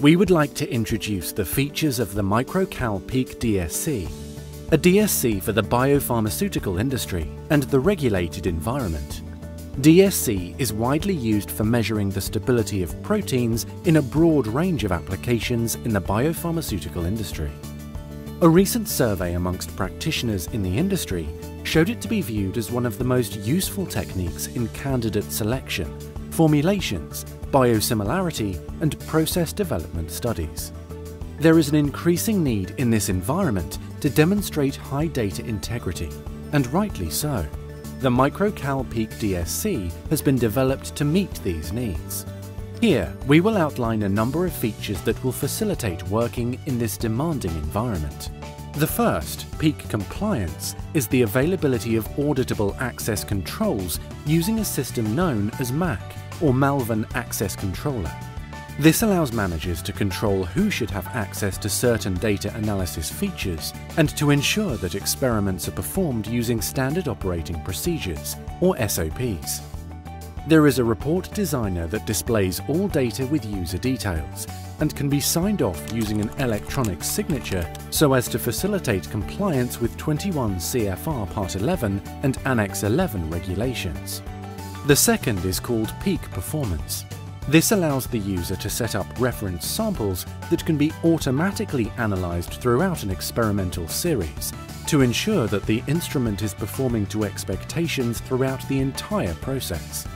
we would like to introduce the features of the MicroCal PEAQ DSC, a DSC for the biopharmaceutical industry and the regulated environment. DSC is widely used for measuring the stability of proteins in a broad range of applications in the biopharmaceutical industry. A recent survey amongst practitioners in the industry showed it to be viewed as one of the most useful techniques in candidate selection, formulations, biosimilarity, and process development studies. There is an increasing need in this environment to demonstrate high data integrity, and rightly so the MicroCal PEAQ DSC has been developed to meet these needs. Here, we will outline a number of features that will facilitate working in this demanding environment. The first, PEAQ compliance, is the availability of auditable access controls using a system known as MAC, or Malvern Access Controller. This allows managers to control who should have access to certain data analysis features and to ensure that experiments are performed using standard operating procedures, or SOPs. There is a report designer that displays all data with user details and can be signed off using an electronic signature so as to facilitate compliance with 21 CFR Part 11 and Annex 11 regulations. The second is called PEAQ Performance. This allows the user to set up reference samples that can be automatically analysed throughout an experimental series to ensure that the instrument is performing to expectations throughout the entire process.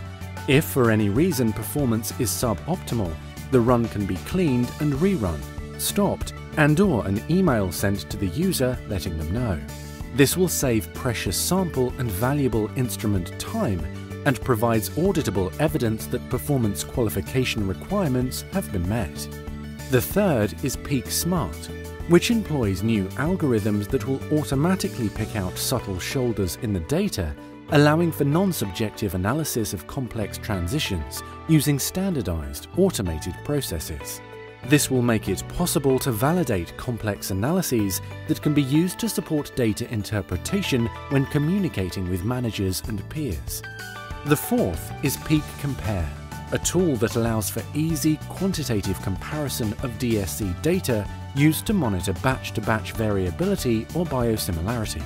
If for any reason performance is suboptimal, the run can be cleaned and rerun, stopped, and or an email sent to the user letting them know. This will save precious sample and valuable instrument time and provides auditable evidence that performance qualification requirements have been met. The third is PEAQ Smart, which employs new algorithms that will automatically pick out subtle shoulders in the data, allowing for non-subjective analysis of complex transitions using standardized, automated processes. This will make it possible to validate complex analyses that can be used to support data interpretation when communicating with managers and peers. The fourth is PEAQ Compare, a tool that allows for easy quantitative comparison of DSC data used to monitor batch-to-batch -batch variability or biosimilarity.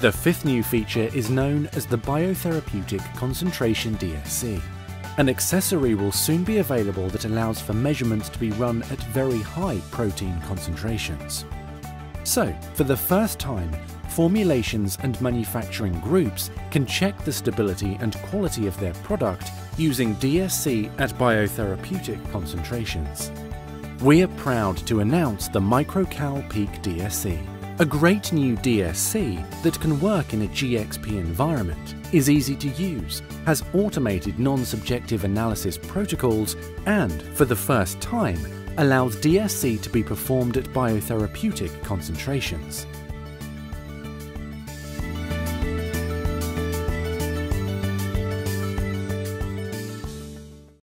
The fifth new feature is known as the Biotherapeutic Concentration DSC. An accessory will soon be available that allows for measurements to be run at very high protein concentrations. So, for the first time, formulations and manufacturing groups can check the stability and quality of their product using DSC at biotherapeutic concentrations. We are proud to announce the MicroCal PEAQ DSC, a great new DSC that can work in a GXP environment, is easy to use, has automated non-subjective analysis protocols, and, for the first time, allows DSC to be performed at biotherapeutic concentrations.